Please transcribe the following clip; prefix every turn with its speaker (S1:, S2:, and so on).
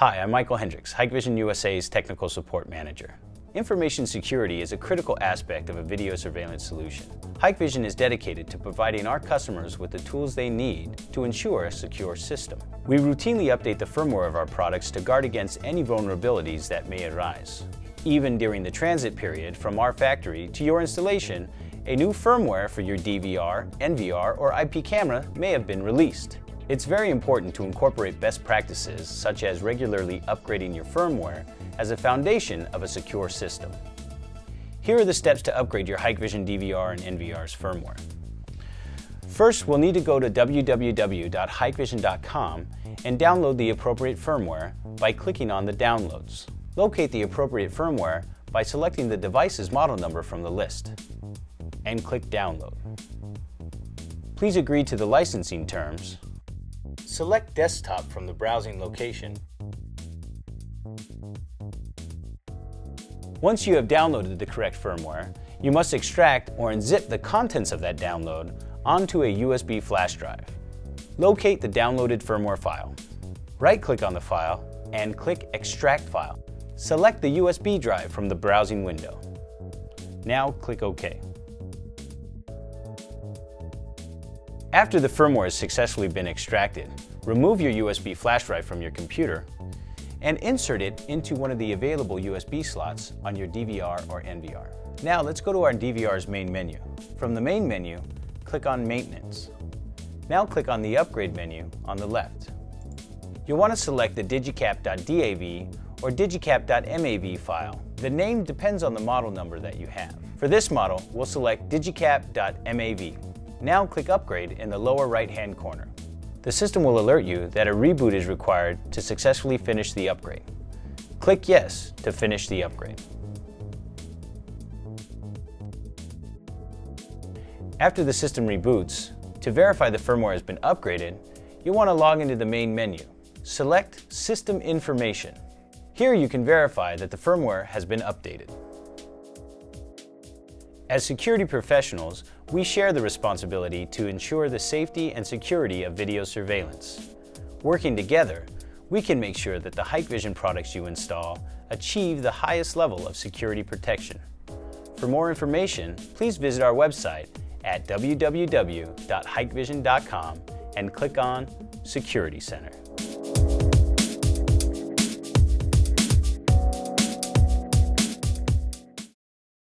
S1: Hi, I'm Michael Hendricks, Hikvision USA's Technical Support Manager. Information security is a critical aspect of a video surveillance solution. Hikvision is dedicated to providing our customers with the tools they need to ensure a secure system. We routinely update the firmware of our products to guard against any vulnerabilities that may arise. Even during the transit period from our factory to your installation, a new firmware for your DVR, NVR, or IP camera may have been released. It's very important to incorporate best practices such as regularly upgrading your firmware as a foundation of a secure system. Here are the steps to upgrade your Hikvision DVR and NVR's firmware. First, we'll need to go to www.hikvision.com and download the appropriate firmware by clicking on the Downloads. Locate the appropriate firmware by selecting the device's model number from the list and click Download. Please agree to the licensing terms Select Desktop from the browsing location. Once you have downloaded the correct firmware, you must extract or unzip the contents of that download onto a USB flash drive. Locate the downloaded firmware file. Right-click on the file and click Extract File. Select the USB drive from the browsing window. Now click OK. After the firmware has successfully been extracted, remove your USB flash drive from your computer and insert it into one of the available USB slots on your DVR or NVR. Now let's go to our DVR's main menu. From the main menu, click on Maintenance. Now click on the Upgrade menu on the left. You'll want to select the digicap.dav or digicap.mav file. The name depends on the model number that you have. For this model, we'll select digicap.mav. Now click Upgrade in the lower right-hand corner. The system will alert you that a reboot is required to successfully finish the upgrade. Click Yes to finish the upgrade. After the system reboots, to verify the firmware has been upgraded, you'll want to log into the main menu. Select System Information. Here you can verify that the firmware has been updated. As security professionals, we share the responsibility to ensure the safety and security of video surveillance. Working together, we can make sure that the Hikvision products you install achieve the highest level of security protection. For more information, please visit our website at www.hikvision.com and click on Security Center.